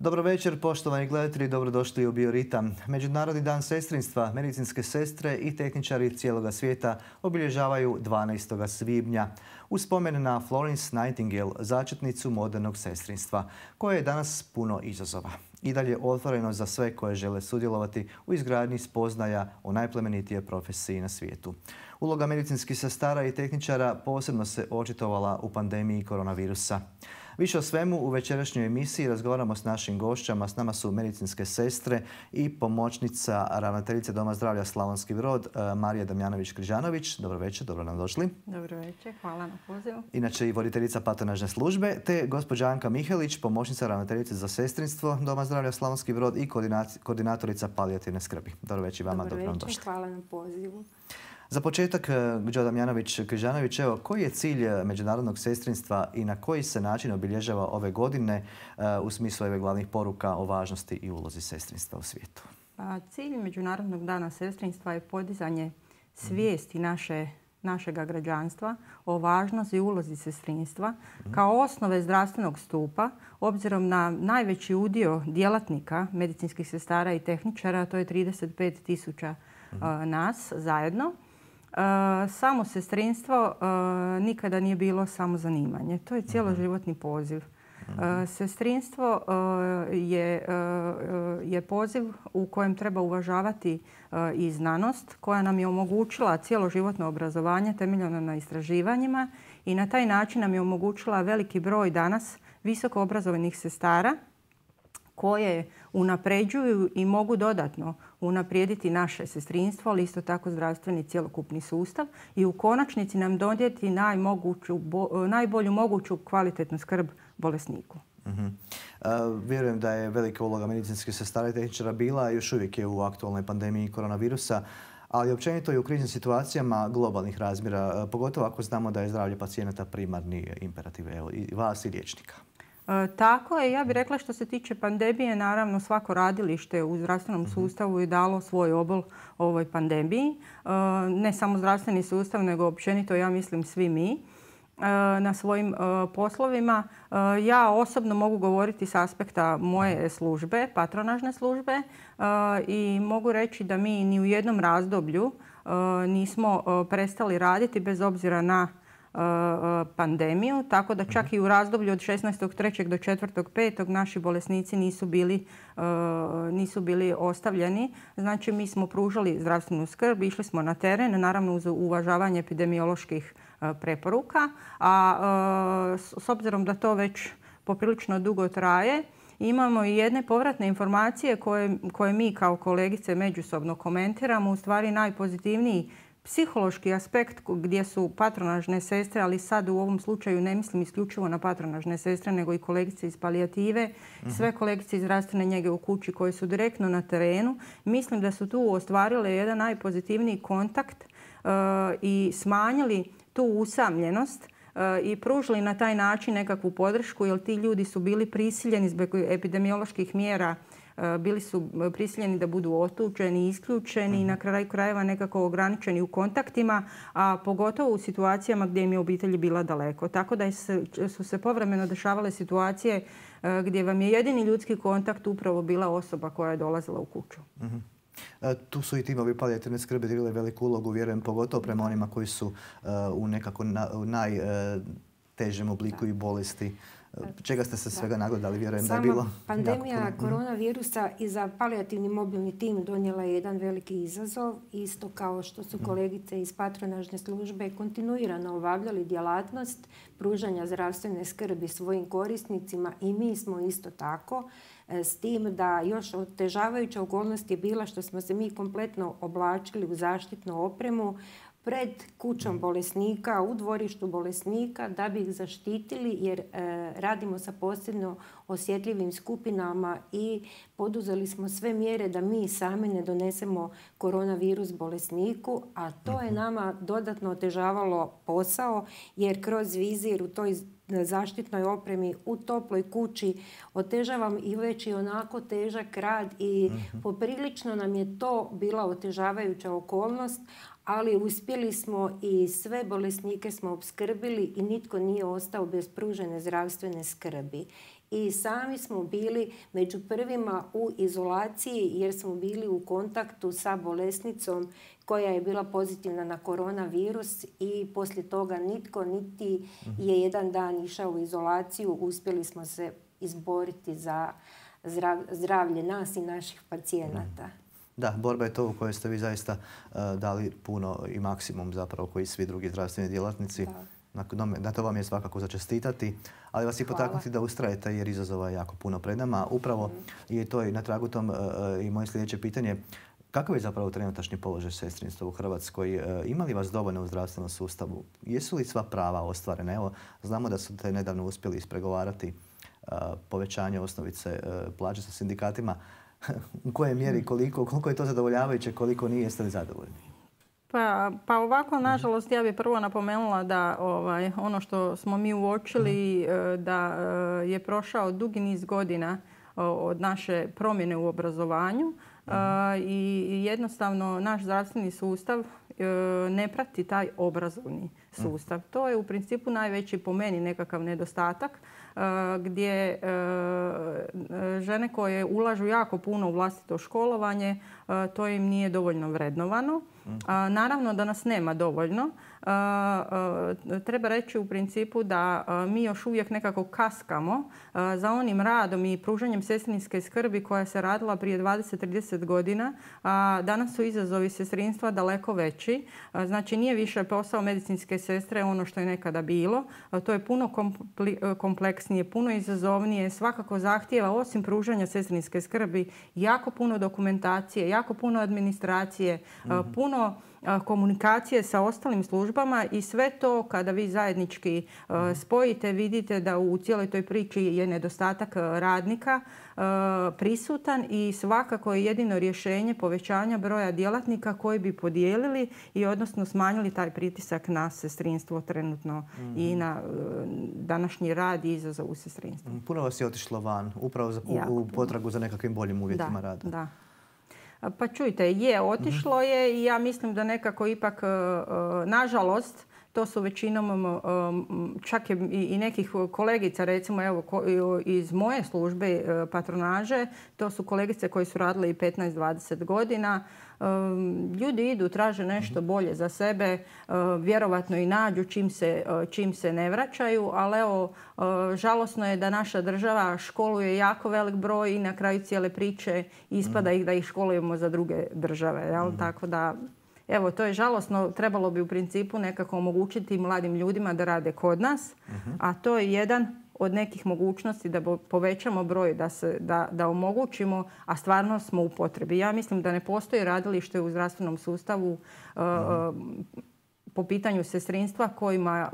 Dobro večer, poštovani gledatelji, dobrodošli u Bioritam. Međunarodni dan sestrinstva, medicinske sestre i tehničari cijeloga svijeta obilježavaju 12. svibnja u spomen na Florence Nightingale, začetnicu modernog sestrinstva, koje je danas puno izazova. I dalje otvoreno za sve koje žele sudjelovati u izgradnji spoznaja o najplemenitije profesiji na svijetu. Uloga medicinskih sestara i tehničara posebno se očitovala u pandemiji koronavirusa. Više o svemu u večerašnjoj emisiji razgovaramo s našim gošćama. S nama su medicinske sestre i pomoćnica ravnateljice Doma zdravlja Slavonski Brod, e, Marija Damjanović-Križanović. Dobro večer, dobro nam došli. Dobro večer, hvala na pozivu. Inače i voditeljica patronažne službe, te gospođa Anka Mihelić, pomoćnica ravnateljice za sestrinstvo Doma zdravlja Slavonski Brod i koordinatorica palijativne skrbi. Dobro večer vama, dobro, dobro večer, hvala na pozivu. Za početak, e, gđo. Damjanović Križanović, evo, koji je cilj e, međunarodnog sestrinstva i na koji se način obilježava ove godine e, u smislu ove glavnih poruka o važnosti i ulozi sestrinstva u svijetu? Pa, cilj Međunarodnog dana sestrinstva je podizanje svijesti naše našega građanstva o važnosti i ulozi sestrinstva kao osnove zdravstvenog stupa obzirom na najveći udio djelatnika medicinskih sestara i tehničara, to je 35 tisuća nas zajedno. Samo sestrinstvo nikada nije bilo samo zanimanje. To je cijeloživotni poziv. E, sestrinstvo je, je poziv u kojem treba uvažavati i znanost koja nam je omogućila cijeloživotno obrazovanje temeljeno na istraživanjima i na taj način nam je omogućila veliki broj danas visoko obrazovanih sestara koje unapređuju i mogu dodatno unaprijediti naše sestrinstvo, ali isto tako zdravstveni cjelokupni sustav i u konačnici nam donijeti najbolju moguću kvalitetnu skrb bolesniku. Mhm. vjerujem da je velika uloga medicinskih sestara i tehničara bila još uvijek je u aktualnoj pandemiji koronavirusa, ali općenito i u kriznim situacijama globalnih razmjera, pogotovo ako znamo da je zdravlje pacijenata primarni imperativ i vas i liječnika. E, tako je, ja bih rekla što se tiče pandemije, naravno svako radilište u zdravstvenom mhm. sustavu je dalo svoj obol ovoj pandemiji. E, ne samo zdravstveni sustav, nego općenito ja mislim svi mi e, na svojim poslovima. Ja osobno mogu govoriti s aspekta moje službe, patronažne službe i mogu reći da mi ni u jednom razdoblju nismo prestali raditi bez obzira na pandemiju, tako da čak i u razdoblju od 16.3. do 4.5. naši bolesnici nisu bili, e, nisu bili ostavljeni. Znači mi smo pružali zdravstvenu skrb, išli smo na teren, naravno uz uvažavanje epidemioloških preporuka, a s obzirom da to već poprilično dugo traje, imamo i jedne povratne informacije koje, koje mi kao kolegice međusobno komentiramo. U stvari najpozitivniji psihološki aspekt gdje su patronažne sestre, ali sad u ovom slučaju ne mislim isključivo na patronažne sestre, nego i kolegice iz palijative, mhm. sve kolegice iz zdravstvene njege u kući koje su direktno na terenu. Mislim da su tu ostvarile jedan najpozitivniji kontakt uh, i smanjili tu usamljenost uh, i pružili na taj način nekakvu podršku jer ti ljudi su bili prisiljeni zbog epidemioloških mjera E, bili su prisiljeni da budu otučeni, isključeni i na mhm. kraju krajeva nekako ograničeni u kontaktima, a pogotovo u situacijama gdje im je obitelj bila daleko. Tako da su se povremeno dešavale situacije e, gdje vam je jedini ljudski kontakt upravo bila osoba koja je dolazila u kuću. Mhm. E, tu su i timovi palijativne skrbe odigrali veliku ulogu, vjerujem, pogotovo prema onima koji su u nekako najtežem obliku i bolesti. Čega ste se svega nagledali, vjerujem da je bilo? pandemija koronavirusa i za palijativni mobilni tim donijela je jedan veliki izazov, isto kao što su mhm. kolegice iz patronažne službe kontinuirano obavljali djelatnost pružanja zdravstvene skrbi svojim korisnicima i mi smo isto tako e, s tim da još otežavajuća okolnost je bila što smo se mi kompletno oblačili u zaštitnu opremu, pred kućom bolesnika, u dvorištu bolesnika da bi ih zaštitili jer e, radimo sa posebno osjetljivim skupinama i poduzeli smo sve mjere da mi sami ne donesemo koronavirus bolesniku, a to je mhm. nama dodatno otežavalo posao jer kroz vizir u toj zaštitnoj opremi u toploj kući otežavam i već i onako težak rad i mhm. poprilično nam je to bila otežavajuća okolnost, ali uspjeli smo i sve bolesnike smo obskrbili i nitko nije ostao bez pružene zdravstvene skrbi. I sami smo bili među prvima u izolaciji jer smo bili u kontaktu sa bolesnicom koja je bila pozitivna na koronavirus i poslije toga nitko niti je jedan dan išao u izolaciju. Uspjeli smo se izboriti za zdravlje nas i naših pacijenata. Da, borba je to u kojoj ste vi zaista e, dali puno i maksimum zapravo koji svi drugi zdravstveni djelatnici. Na, to vam je svakako začestitati, ali vas i potaknuti da ustrajete jer izazova je jako puno pred nama. Upravo mhm. je to i na tragu tom e, e, i moje sljedeće pitanje. Kakav je zapravo trenutačni položaj sestrinstva u Hrvatskoj? Ima li vas dovoljno u zdravstvenom sustavu? Jesu li sva prava ostvarene? Evo, znamo da ste nedavno uspjeli ispregovarati povećanje osnovice plaće sa sindikatima. u kojoj mjeri, koliko, koliko je to zadovoljavajuće, koliko nije, jeste li zadovoljni? Pa, pa ovako, nažalost, ja bih prvo napomenula da ovaj, ono što smo mi uočili e, da e, je prošao dugi niz godina od naše promjene u obrazovanju i jednostavno naš zdravstveni sustav ne prati taj obrazovni sustav. To je u principu najveći po meni nekakav nedostatak gdje žene koje ulažu jako puno u vlastito školovanje, to im nije dovoljno vrednovano. Naravno da nas nema dovoljno. Treba reći u principu da mi još uvijek nekako kaskamo za onim radom i pružanjem sestrinske skrbi koja se radila prije 20-30 godina. Danas su izazovi sestrinstva daleko veći. Znači nije više posao medicinske sestre ono što je nekada bilo. To je puno kompleksnije, puno izazovnije. Svakako zahtijeva osim pružanja sestrinske skrbi jako puno dokumentacije, jako puno administracije, mhm. Puno komunikacije sa ostalim službama i sve to kada vi zajednički spojite vidite da u cijeloj toj priči je nedostatak radnika prisutan i svakako je jedino rješenje povećanja broja djelatnika koji bi podijelili i odnosno smanjili taj pritisak na sestrinstvo trenutno i mhm. na današnji rad i izazov u sestrinstvu. Puno vas je otišlo van, upravo u potragu za nekakvim boljim uvjetima rada. Da. Pa čujte, je, otišlo je i ja mislim da nekako ipak, e, e, nažalost, to su većinom e, čak i nekih kolegica, recimo evo iz moje službe patronaže, to su kolegice koje su radile i 15-20 godina ljudi idu, traže nešto bolje za sebe, vjerovatno i nađu čim se, čim se ne vraćaju, ali evo, žalosno je da naša država školuje jako velik broj i na kraju cijele priče ispada ih da ih školujemo za druge države. Jel? Mhm. Tako da, evo, to je žalosno. Trebalo bi u principu nekako omogućiti mladim ljudima da rade kod nas, mhm. a to je jedan od nekih mogućnosti da povećamo broj, da, se, da, da omogućimo, a stvarno smo u potrebi. Ja mislim da ne postoji radilište u zdravstvenom sustavu uh, uh, po pitanju sestrinstva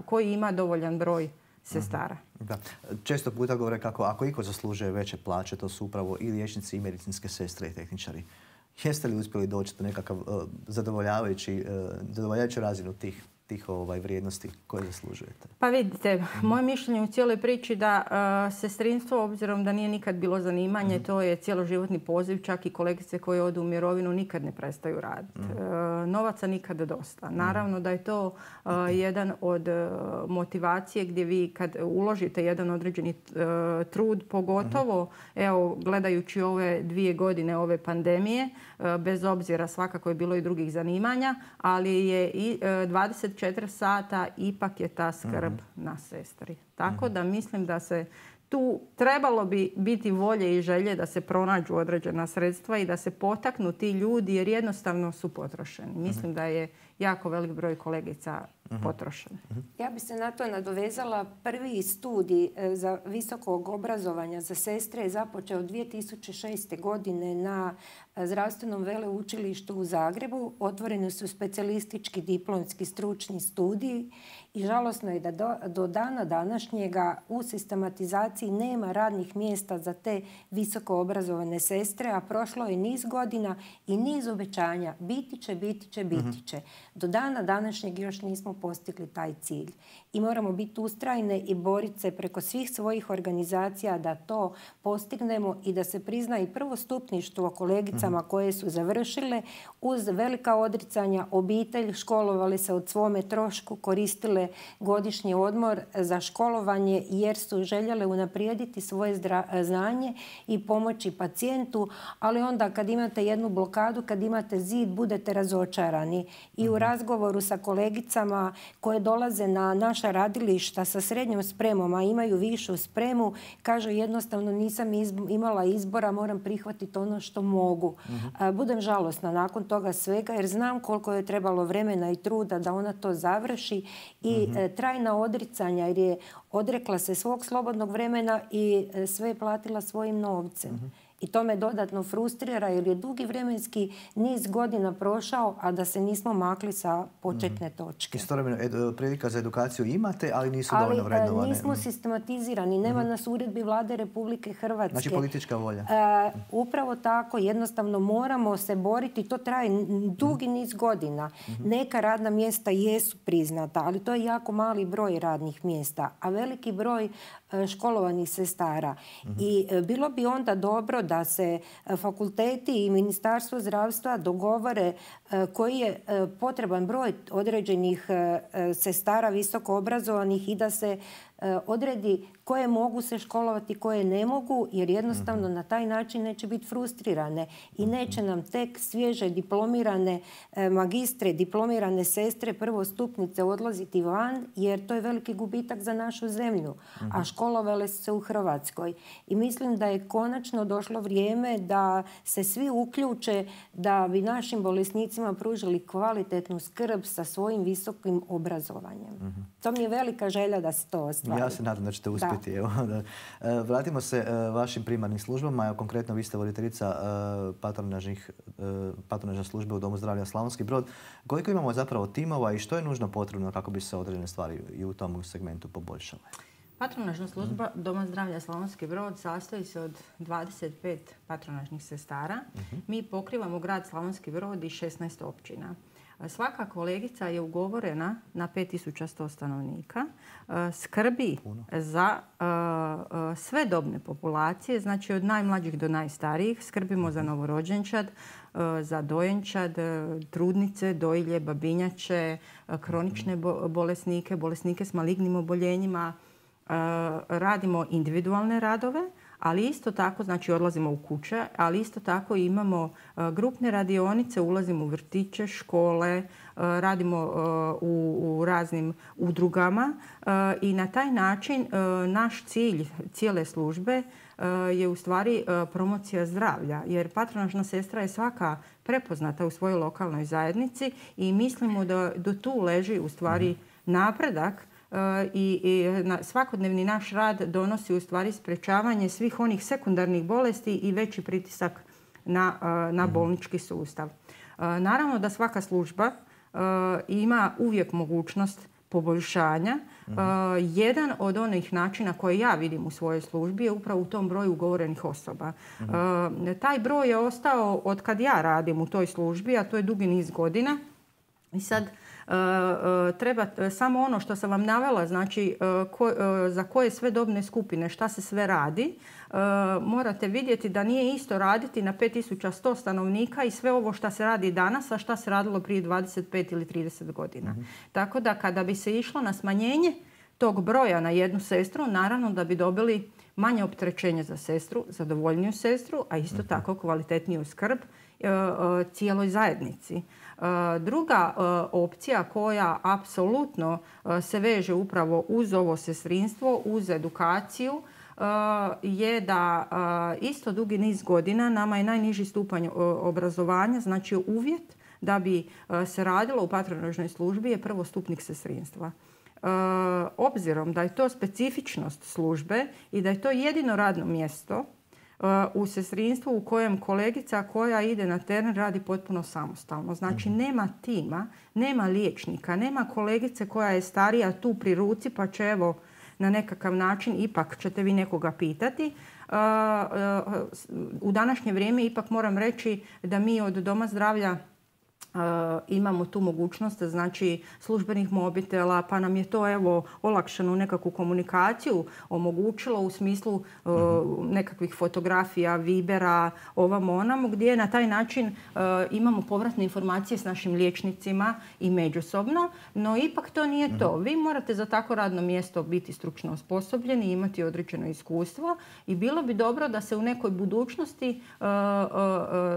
koji ima dovoljan broj sestara. Da. Često puta govore kako ako iko zaslužuje veće plaće, to su upravo i liječnici i medicinske sestre i tehničari. Jeste li uspjeli doći do nekakav uh, zadovoljavajući, zadovoljavajuću razinu tih tih ovaj, vrijednosti koje zaslužujete? Pa vidite, mhm. moje mišljenje u cijeloj priči da uh, sestrinstvo, obzirom da nije nikad bilo zanimanje, mhm. to je cjeloživotni poziv, čak i kolegice koje odu u mirovinu nikad ne prestaju raditi. Mhm. novaca nikad dosta. Naravno da je to jedan od motivacije gdje vi kad uložite jedan određeni trud, pogotovo evo, gledajući ove dvije godine ove pandemije, bez obzira svakako je bilo i drugih zanimanja, ali je i 20 24 sata ipak je ta skrb mhm. na sestri. Tako mhm. da mislim da se tu trebalo bi biti volje i želje da se pronađu određena sredstva i da se potaknu ti ljudi jer jednostavno su potrošeni. Mhm. Mislim da je jako velik broj kolegica Mhm. potrošene. Mhm. Ja bi se na to nadovezala. Prvi studij e, za visokog obrazovanja za sestre je započeo 2006. godine na zdravstvenom veleučilištu u Zagrebu. Otvoreni su specijalistički diplomski stručni studiji I žalosno je da do, do dana današnjega u sistematizaciji nema radnih mjesta za te visoko obrazovane sestre, a prošlo je niz godina i niz obećanja. Biti će, biti će, biti mhm. će. Do dana današnjeg još nismo postigli taj cilj. I moramo biti ustrajne i boriti se preko svih svojih organizacija da to postignemo i da se prizna i prvostupništvo kolegicama mhm. koje su završile uz velika odricanja obitelj, školovali se od svome trošku, koristile godišnji odmor za školovanje jer su željele unaprijediti svoje znanje i pomoći pacijentu, ali onda kad imate jednu blokadu, kad imate zid, budete razočarani. I u mhm. razgovoru sa kolegicama koje dolaze na naša radilišta sa srednjom spremom, a imaju višu spremu, kažu jednostavno nisam imala izbora, moram prihvatiti ono što mogu. Mhm. Budem žalosna nakon toga svega jer znam koliko je trebalo vremena i truda da ona to završi i mhm. e, trajna odricanja jer je odrekla se svog slobodnog vremena i e, sve je platila svojim novcem. I to me dodatno frustrira jer je dugi vremenski niz godina prošao, a da se nismo makli sa početne mhm. točke. Istovremeno, prilika za edukaciju imate, ali nisu dovoljno e, vrednovane. Ali nismo mhm. sistematizirani. Nema mhm. nas uredbi vlade Republike Hrvatske. Znači politička volja. E, upravo tako. Jednostavno moramo se boriti. To traje dugi niz godina. Neka radna mjesta jesu priznata, ali to je jako mali broj radnih mjesta. A veliki broj školovanih sestara. I e, bilo bi onda dobro da se e, fakulteti i Ministarstvo zdravstva dogovore koji je potreban broj određenih sestara visoko obrazovanih i da se odredi koje mogu se školovati, koje ne mogu, jer jednostavno na taj način neće biti frustrirane i neće nam tek svježe diplomirane e, magistre, diplomirane sestre, prvostupnice odlaziti van, jer to je veliki gubitak za našu zemlju. A školovale su se u Hrvatskoj. I mislim da je konačno došlo vrijeme da se svi uključe da bi našim bolesnicima pružili kvalitetnu skrb sa svojim visokim obrazovanjem. To mi je velika želja da se to ostvari. Ja se nadam da ćete uspjeti uspjeti. Evo, da. E, vratimo se e, vašim primarnim službama. Evo, konkretno vi ste voditeljica e, patronažne službe u Domu zdravlja Slavonski brod. Koliko imamo zapravo timova i što je nužno potrebno kako bi se određene stvari i u tom segmentu poboljšale? Patronažna služba Doma zdravlja Slavonski brod sastoji se od 25 patronažnih sestara. Mhm. Mi pokrivamo grad Slavonski brod i 16 općina. Svaka kolegica je ugovorena na 5100 stanovnika, e, skrbi za e, e, sve dobne populacije, znači od najmlađih do najstarijih, skrbimo za novorođenčad, za dojenčad, trudnice, dojlje, babinjače, kronične bolesnike, bolesnike s malignim oboljenjima. Radimo individualne radove, ali isto tako, znači odlazimo u kuće, ali isto tako imamo e, grupne radionice, ulazimo u vrtiće, škole, e, radimo e, u, raznim udrugama i na taj način naš cilj cijele službe je u stvari promocija zdravlja jer patronažna sestra je svaka prepoznata u svojoj lokalnoj zajednici i mislimo da do tu leži u stvari mhm. napredak i, svakodnevni naš rad donosi u stvari sprečavanje svih onih sekundarnih bolesti i veći pritisak na, na mhm. bolnički sustav. Naravno da svaka služba ima uvijek mogućnost poboljšanja. Mhm. Jedan od onih načina koje ja vidim u svojoj službi je upravo u tom broju ugovorenih osoba. Mhm. Taj broj je ostao od kad ja radim u toj službi, a to je dugi niz godina. I sad E, e, treba e, samo ono što sam vam navela, znači za koje sve dobne skupine, šta se sve radi, morate vidjeti da nije isto raditi na 5100 stanovnika i sve ovo što se radi danas, a šta se radilo prije 25 ili 30 godina. Mhm. Tako da kada bi se išlo na smanjenje tog broja na jednu sestru, naravno da bi dobili manje opterećenje za sestru, zadovoljniju sestru, a isto mhm. tako kvalitetniju skrb cijeloj zajednici. Druga opcija koja apsolutno se veže upravo uz ovo sestrinstvo, uz edukaciju, je da isto dugi niz godina nama je najniži stupanj obrazovanja, znači uvjet da bi se radilo u patronažnoj službi je prvostupnik sestrinstva. Obzirom da je to specifičnost službe i da je to jedino radno mjesto u sestrinstvu u kojem kolegica koja ide na teren radi potpuno samostalno. Znači mhm. nema tima, nema liječnika, nema kolegice koja je starija tu pri ruci pa će evo na nekakav način ipak ćete vi nekoga pitati. U današnje vrijeme ipak moram reći da mi od Doma zdravlja imamo tu mogućnost znači službenih mobitela pa nam je to evo olakšanu nekakvu komunikaciju omogućilo u smislu uh, nekakvih fotografija, vibera, ovam onamo gdje na taj način uh, imamo povratne informacije s našim liječnicima i međusobno, no ipak to nije to. Vi morate za tako radno mjesto biti stručno osposobljeni, imati određeno iskustvo i bilo bi dobro da se u nekoj budućnosti uh,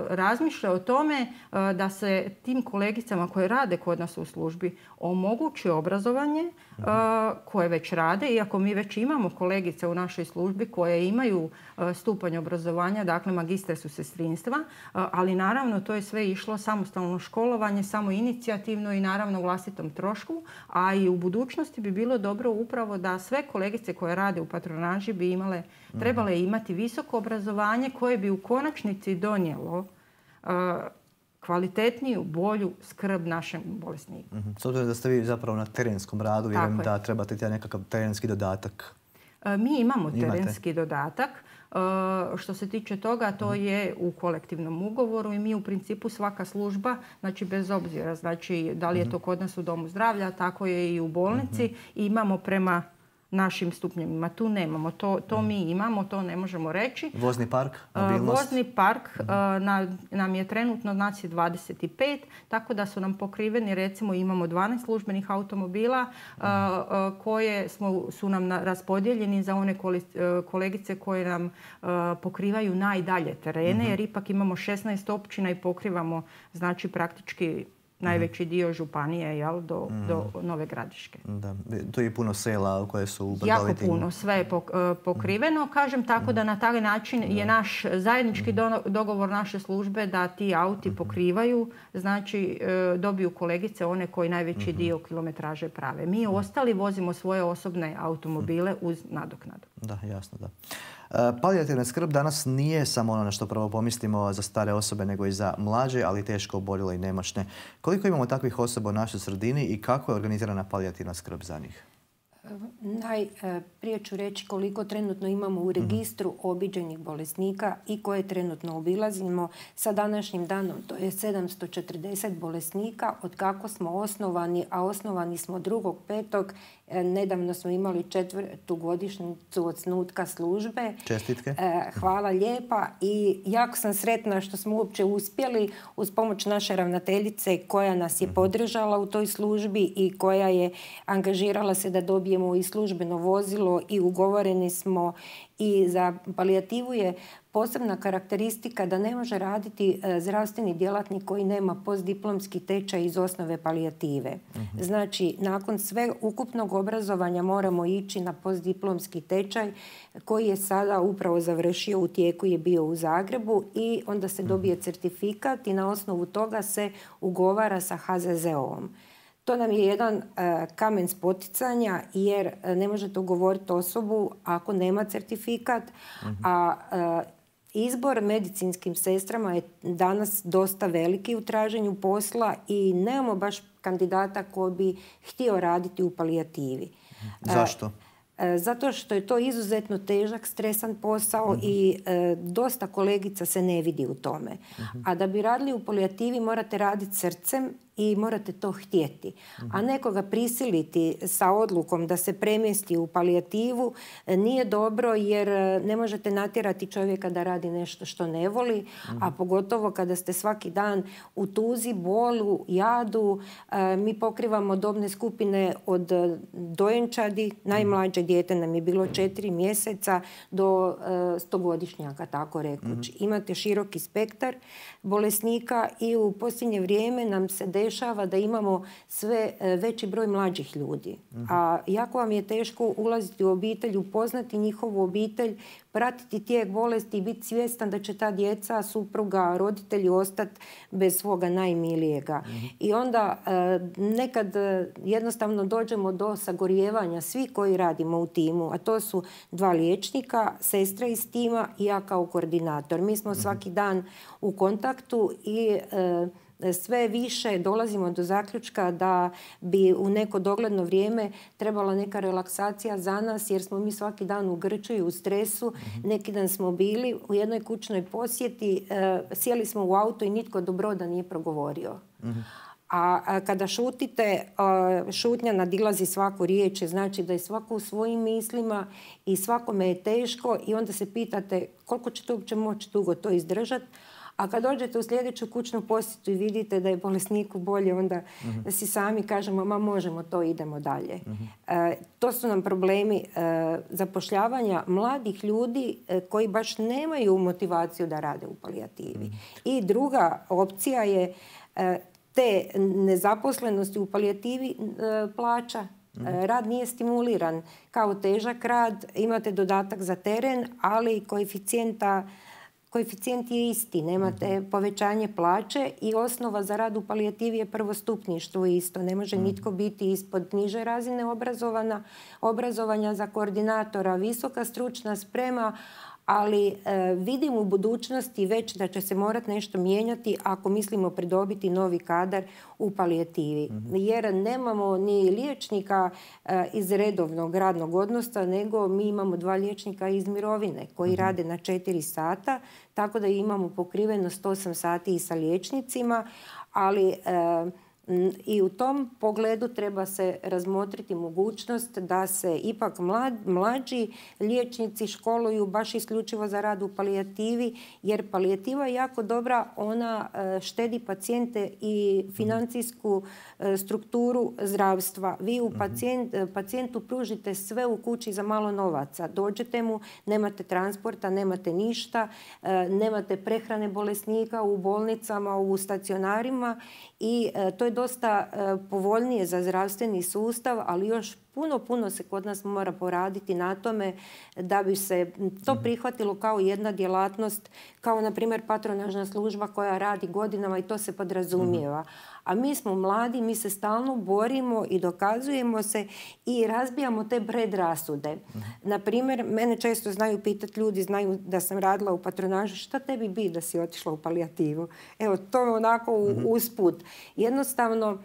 razmišlja o tome da se tim kolegicama koje rade kod nas u službi omogući obrazovanje uh, koje već rade, iako mi već imamo kolegice u našoj službi koje imaju stupanj obrazovanja, dakle magistre su sestrinstva, ali naravno to je sve išlo samostalno školovanje, samo inicijativno i naravno vlastitom trošku, a i u budućnosti bi bilo dobro upravo da sve kolegice koje rade u patronaži bi imale, trebale imati visoko obrazovanje koje bi u konačnici donijelo kvalitetniju, bolju skrb našem bolesniku. Mhm. S obzirom da ste vi zapravo na terenskom radu, vjerujem da trebate taj nekakav terenski dodatak. E, mi imamo terenski dodatak. E, što se tiče toga, to mhm. je u kolektivnom ugovoru i mi u principu svaka služba, znači bez obzira, znači da li je to mhm. kod nas u domu zdravlja, tako je i u bolnici, imamo prema našim stupnjima. Tu nemamo. To, to mi imamo, to ne možemo reći. Vozni park, mobilnost? Vozni park nam je trenutno znači 25, tako da su nam pokriveni, recimo imamo 12 službenih automobila koje smo, su nam raspodijeljeni za one kolegice koje nam pokrivaju najdalje terene, mhm. jer ipak imamo 16 općina i pokrivamo znači praktički najveći dio županije jel, do, do mhm. Nove Gradiške. Da. To je puno sela koje su u Jako puno, sve je e, pokriveno. Kažem tako da na taj način je naš zajednički mhm. dogovor naše službe da ti auti mhm. pokrivaju, znači e, dobiju kolegice one koji najveći dio kilometraže prave. Mi ostali vozimo svoje osobne automobile uz nadoknadu. Da, jasno, da. E, palijativna skrb danas nije samo ono na što prvo pomislimo za stare osobe, nego i za mlađe, ali teško oboljele i nemoćne. Koliko imamo takvih osoba u našoj sredini i kako je organizirana palijativna skrb za njih? Najprije ću reći koliko trenutno imamo u registru obiđenih bolesnika i koje trenutno obilazimo. Sa današnjim danom to je 740 bolesnika od kako smo osnovani, a osnovani smo drugog petog E, nedavno smo imali četvrtu godišnjicu od snutka službe. Čestitke. E, hvala lijepa i jako sam sretna što smo uopće uspjeli uz pomoć naše ravnateljice koja nas je mhm. podržala u toj službi i koja je angažirala se da dobijemo i službeno vozilo i ugovoreni smo i za palijativu je posebna karakteristika da ne može raditi e, zdravstveni djelatnik koji nema postdiplomski tečaj iz osnove palijative. Mhm. Znači, nakon sve ukupnog obrazovanja moramo ići na postdiplomski tečaj koji je sada upravo završio u tijeku je bio u Zagrebu i onda se dobije mhm. certifikat i na osnovu toga se ugovara sa HZZO-om. To nam je jedan e, kamen spoticanja jer e, ne možete ugovoriti osobu ako nema certifikat, mhm. a Izbor medicinskim sestrama je danas dosta veliki u traženju posla i nemamo baš kandidata koji bi htio raditi u palijativi. Zašto? E, zato što je to izuzetno težak, stresan posao mhm. i e, dosta kolegica se ne vidi u tome. Mhm. A da bi radili u palijativi morate raditi srcem i morate to htjeti. A nekoga prisiliti sa odlukom da se premjesti u palijativu e, nije dobro jer e, ne možete natjerati čovjeka da radi nešto što ne voli, a pogotovo kada ste svaki dan u tuzi, bolu, jadu. E, mi pokrivamo dobne skupine od dojenčadi, najmlađe dijete nam je bilo četiri mjeseca do stogodišnjaka, tako rekući. Imate široki spektar bolesnika i u posljednje vrijeme nam se dešava dešava da imamo sve e, veći broj mlađih ljudi. Mhm. A jako vam je teško ulaziti u obitelj, upoznati njihovu obitelj, pratiti tijek bolesti i biti svjestan da će ta djeca, supruga, roditelji ostati bez svoga najmilijega. Mhm. I onda e, nekad jednostavno dođemo do sagorijevanja svi koji radimo u timu, a to su dva liječnika, sestra iz tima i ja kao koordinator. Mi smo mhm. svaki dan u kontaktu i e, sve više dolazimo do zaključka da bi u neko dogledno vrijeme trebala neka relaksacija za nas jer smo mi svaki dan u grču i u stresu. Mhm. Neki dan smo bili u jednoj kućnoj posjeti, e, sjeli smo u auto i nitko dobro da nije progovorio. Mhm. A kada šutite, šutnja nadilazi svaku riječ, znači da je svako u svojim mislima i svakome je teško i onda se pitate koliko ćete uopće moći dugo to izdržati. A kad dođete u sljedeću kućnu posjetu i vidite da je bolesniku bolje, onda uh si sami kažemo, ma možemo to, idemo dalje. Mhm. E, to su nam problemi e, zapošljavanja mladih ljudi e, koji baš nemaju motivaciju da rade u palijativi. Mhm. I druga opcija je te nezaposlenosti u palijativi plaća. Rad nije stimuliran kao težak rad, imate dodatak za teren, ali koeficijenta koeficijent je isti, nemate mhm. povećanje plaće i osnova za rad u palijativi je prvostupništvo isto. Ne može mhm. nitko biti ispod niže razine obrazovana, obrazovanja za koordinatora, visoka stručna sprema, ali e, vidim u budućnosti već da će se morati nešto mijenjati ako mislimo pridobiti novi kadar u palijetivi. Mhm. Jer nemamo ni liječnika e, iz redovnog radnog odnosa, nego mi imamo dva liječnika iz mirovine koji mhm. rade na četiri sata, tako da imamo pokriveno 108 sati i sa liječnicima, ali... E, i u tom pogledu treba se razmotriti mogućnost da se ipak mlađi liječnici školuju baš isključivo za rad u palijativi, jer palijativa je jako dobra, ona e, štedi pacijente i financijsku e, strukturu zdravstva. Vi u mhm. e, pacijentu pružite sve u kući za malo novaca. Dođete mu, nemate transporta, nemate ništa, nemate prehrane bolesnika u bolnicama, u stacionarima i to je dosta e, povoljnije za zdravstveni sustav, ali još puno, puno se kod nas mora poraditi na tome da bi se to mhm. prihvatilo kao jedna djelatnost, kao na primjer patronažna služba koja radi godinama i to se podrazumijeva. Mhm. A mi smo mladi, mi se stalno borimo i dokazujemo se i razbijamo te predrasude. Mhm. Na primjer, mene često znaju pitati ljudi, znaju da sam radila u patronažu, šta tebi bi da si otišla u palijativu? Evo, to je onako usput. Jednostavno,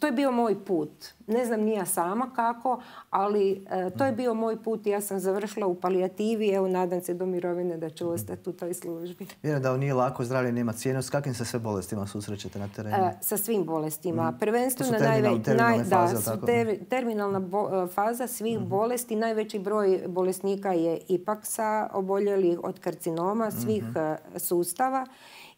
to je bio moj put. Ne znam ni ja sama kako, ali e, to je bio moj put i ja sam završila u palijativi. Evo, nadam se do mirovine da ću ostati u toj službi. Vjerujem da nije lako, zdravlje nema cijenu. S kakvim se sve bolestima susrećete na terenu? E, sa svim bolestima. Mm. Prvenstveno terminal, naj, da, terminalna e, faza svih mhm. bolesti. Najveći broj bolesnika je ipak sa oboljelih od karcinoma svih mhm. sustava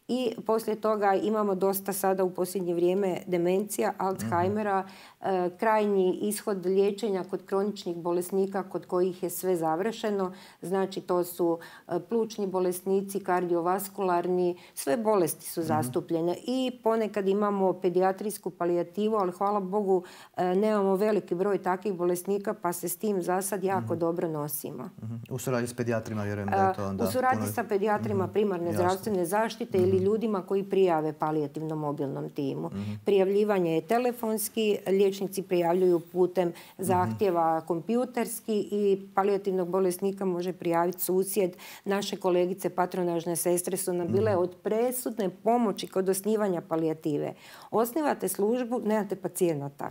i poslije toga imamo dosta sada u posljednje vrijeme demencija, Alzheimera, E, krajnji ishod liječenja kod kroničnih bolesnika kod kojih je sve završeno. Znači to su e, plućni bolesnici, kardiovaskularni, sve bolesti su mhm. zastupljene. I ponekad imamo pedijatrijsku palijativu, ali hvala Bogu e, nemamo veliki broj takvih bolesnika pa se s tim za sad jako mhm. dobro nosimo. Mhm. U suradnji s pedijatrima vjerujem da je to onda... U suradnji sa pedijatrima primarne zdravstvene zaštite ili ljudima koji prijave palijativnom mobilnom timu. Prijavljivanje je telefonski, liječnici prijavljuju putem zahtjeva kompjuterski i palijativnog bolesnika može prijaviti susjed. Naše kolegice patronažne sestre su nam bile od presudne pomoći kod osnivanja palijative. Osnivate službu, nemate pacijenata.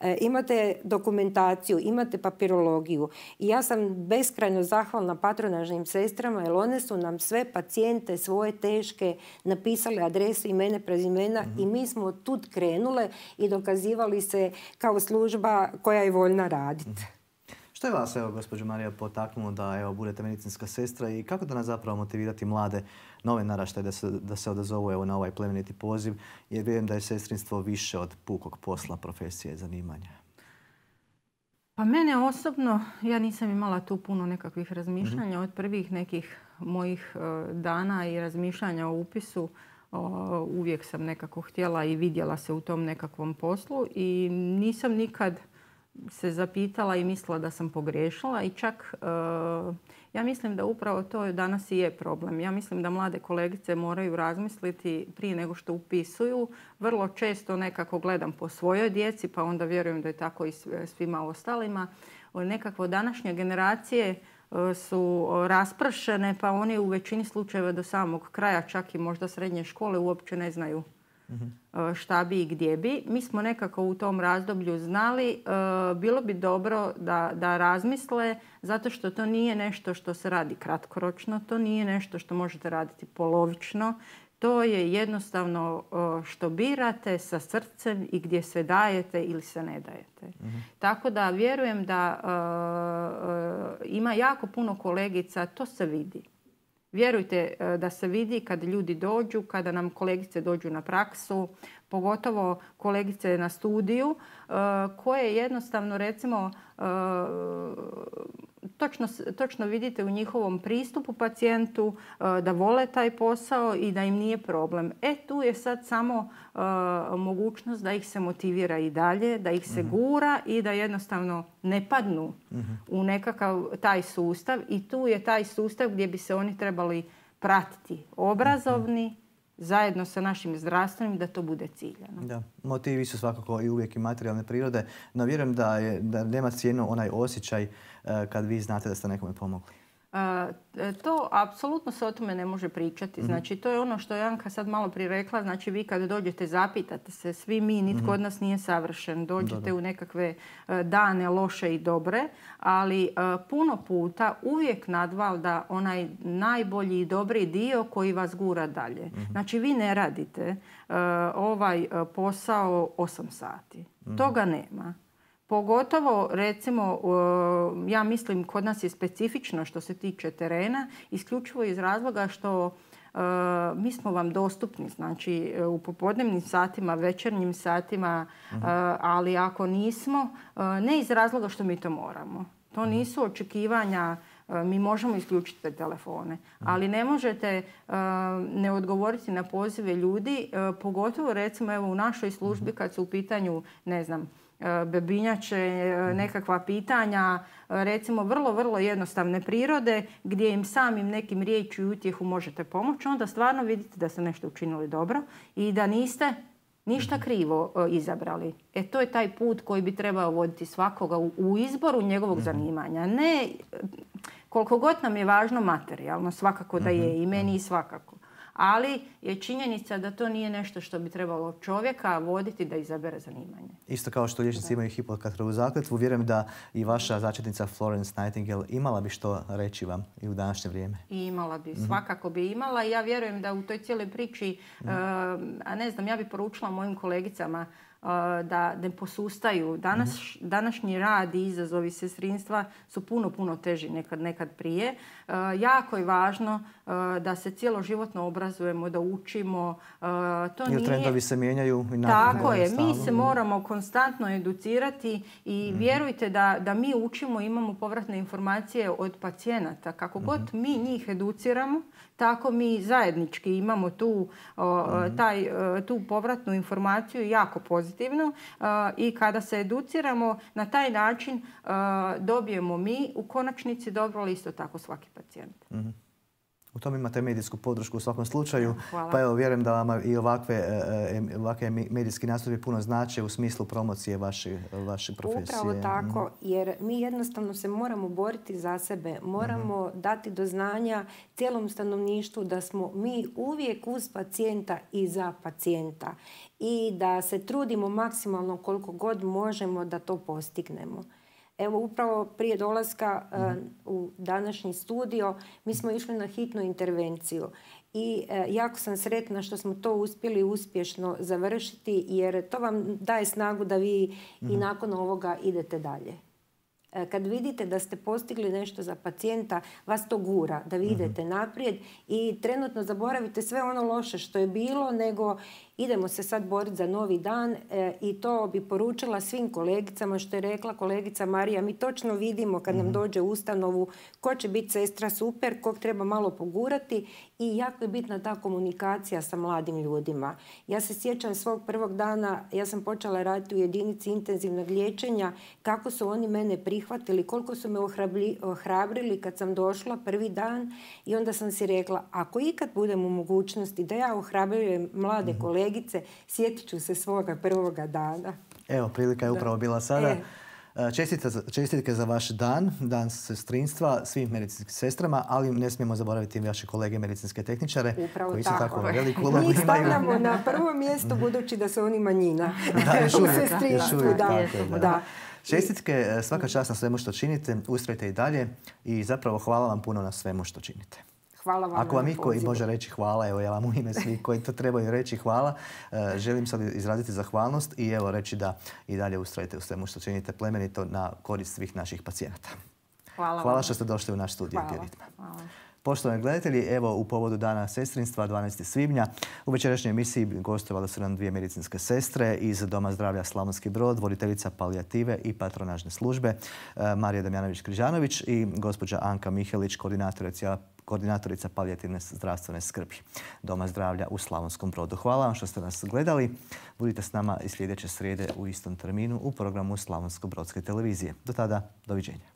E, imate dokumentaciju, imate papirologiju. I ja sam beskrajno zahvalna patronažnim sestrama jer one su nam sve pacijente svoje teške napisale adresu, imene, prezimena i mi smo tud krenule i dokazivali se kao služba koja je voljna raditi. Mhm. Što je vas, evo, gospođo Marija, potaknulo da evo, budete medicinska sestra i kako da nas zapravo motivirati mlade nove naraštaje da se, da se odazovu evo, na ovaj plemeniti poziv, jer vjerujem da je sestrinstvo više od pukog posla, profesije i zanimanja. Pa mene osobno, ja nisam imala tu puno nekakvih razmišljanja mhm. od prvih nekih mojih e, dana i razmišljanja o upisu uvijek sam nekako htjela i vidjela se u tom nekakvom poslu i nisam nikad se zapitala i mislila da sam pogriješila i čak e, ja mislim da upravo to danas i je problem. Ja mislim da mlade kolegice moraju razmisliti prije nego što upisuju. Vrlo često nekako gledam po svojoj djeci pa onda vjerujem da je tako i svima ostalima. Nekako današnje generacije e, su raspršene pa oni u većini slučajeva do samog kraja čak i možda srednje škole uopće ne znaju šta bi i gdje bi. Mi smo nekako u tom razdoblju znali, e, bilo bi dobro da, da razmisle, zato što to nije nešto što se radi kratkoročno, to nije nešto što možete raditi polovično, to je jednostavno e, što birate sa srcem i gdje se dajete ili se ne dajete. Mhm. Tako da vjerujem da ima jako puno kolegica, to se vidi. Vjerujte e, da se vidi kad ljudi dođu, kada nam kolegice dođu na praksu, pogotovo kolegice na studiju, e, koje jednostavno recimo e, točno, točno vidite u njihovom pristupu pacijentu e, da vole taj posao i da im nije problem. E tu je sad samo e, mogućnost da ih se motivira i dalje, da ih se mhm. gura i da jednostavno ne padnu mhm. u nekakav taj sustav i tu je taj sustav gdje bi se oni trebali pratiti obrazovni, zajedno sa našim zdravstvenim da to bude ciljano. Da, motivi su svakako i uvijek i materijalne prirode, no vjerujem da, je, da nema cijenu onaj osjećaj eh, kad vi znate da ste nekome pomogli. E, to apsolutno se o tome ne može pričati. Mhm. Znači, to je ono što je Janka sad malo prije rekla. Znači, vi kad dođete, zapitate se, svi mi, nitko mhm. od nas nije savršen. Dođete u nekakve e, dane loše i dobre, ali e, puno puta uvijek nadvalda onaj najbolji i dobri dio koji vas gura dalje. Mhm. Znači, vi ne radite ovaj posao 8 sati. Toga nema. Pogotovo, recimo, ja mislim kod nas je specifično što se tiče terena, isključivo iz razloga što e, mi smo vam dostupni, znači u popodnevnim satima, večernjim satima, e, mhm. ali ako nismo, e, ne iz razloga što mi to moramo. To mhm. nisu očekivanja mi možemo isključiti te telefone, mhm. ali ne možete ne odgovoriti na pozive ljudi, pogotovo recimo evo u našoj službi kad su u pitanju, ne znam, E, bebinjače, e, nekakva pitanja, e, recimo vrlo, vrlo jednostavne prirode, gdje im samim nekim riječi i utjehu možete pomoći, onda stvarno vidite da ste nešto učinili dobro i da niste ništa krivo izabrali. E to je taj put koji bi trebao voditi svakoga u, izboru njegovog mhm. zanimanja. Ne koliko god nam je važno materijalno, svakako da je mhm. i meni i svakako ali je činjenica da to nije nešto što bi trebalo čovjeka voditi da izabere zanimanje. Isto kao što liječnici imaju hipokratovu zakletvu, vjerujem da i vaša začetnica Florence Nightingale imala bi što reći vam i u današnje vrijeme. I imala bi, mhm. svakako bi imala ja vjerujem da u toj cijeloj priči, mhm. eh, a ne znam, ja bi poručila mojim kolegicama da ne posustaju. Danas, mhm. Današnji rad i izazovi sestrinstva su puno, puno teži nekad, nekad prije. Jako je važno da se cijeloživotno obrazujemo, da učimo. To Jer trendovi se mijenjaju. I Tako je. Mi se moramo konstantno educirati i mhm. vjerujte da, da mi učimo, imamo povratne informacije od pacijenata. Kako god mhm. mi njih educiramo, tako mi zajednički imamo tu, taj, tu povratnu informaciju jako pozitivnu i kada se educiramo na taj način dobijemo mi u konačnici dobro isto tako svaki pacijent. Mhm. U tom imate medijsku podršku u svakom slučaju. Pa evo, vjerujem da vam i ovakve, e, e, ovakve medijski nastupi puno znače u smislu promocije vaše, vaše profesije. Upravo tako, mhm. jer mi jednostavno se moramo boriti za sebe. Moramo mhm. dati do znanja cijelom stanovništvu da smo mi uvijek uz pacijenta i za pacijenta. I da se trudimo maksimalno koliko god možemo da to postignemo. Evo upravo prije dolaska e, mhm. u današnji studio mi smo išli na hitnu intervenciju i e, jako sam sretna što smo to uspjeli uspješno završiti jer to vam daje snagu da vi i mhm. nakon ovoga idete dalje. E, kad vidite da ste postigli nešto za pacijenta, vas to gura, da vi mhm. idete naprijed i trenutno zaboravite sve ono loše što je bilo, nego idemo se sad boriti za novi dan e, i to bi poručila svim kolegicama što je rekla kolegica Marija. Mi točno vidimo kad nam mhm. dođe u ustanovu ko će biti sestra super, kog treba malo pogurati i jako je bitna ta komunikacija sa mladim ljudima. Ja se sjećam svog prvog dana, ja sam počela raditi u jedinici intenzivnog liječenja, kako su oni mene prihvatili, koliko su me ohrabrili kad sam došla prvi dan i onda sam si rekla, ako ikad budem u mogućnosti da ja ohrabrujem mlade mhm. Kolegice, sjetit ću se svoga prvoga dana. Evo, prilika je upravo bila sada. E. Čestitke za vaš dan, dan sestrinstva svim medicinskim sestrama, ali ne smijemo zaboraviti vaše kolege medicinske tehničare Upravo koji su tako veliku ulogu imaju. stavljamo na prvo mjesto budući da su oni manjina. Da, još uvijek, još uvijek da. da. Čestitke, e, svaka čast na svemu što činite, ustrajte i dalje i zapravo hvala vam puno na svemu što činite. Hvala vam Ako vam iko i može reći hvala, evo ja vam u ime svih koji to trebaju reći hvala, e, želim sad izraditi zahvalnost i evo reći da i dalje ustrajete u svemu što činite plemenito na korist svih naših pacijenata. Hvala, hvala što ste došli u naš studij Hvala. Poštovani gledatelji, evo u povodu Dana sestrinstva 12. svibnja u večerašnjoj emisiji gostovale su nam dvije medicinske sestre iz Doma zdravlja Slavonski Brod, voditeljica palijative i patronažne službe e, Marija Damjanović-Križanović i gospođa Anka Mihelić, koordinatorica koordinatorica palijativne zdravstvene skrbi Doma zdravlja u Slavonskom brodu. Hvala vam što ste nas gledali. Budite s nama i sljedeće srijede u istom terminu u programu Slavonsko-brodske televizije. Do tada, doviđenja.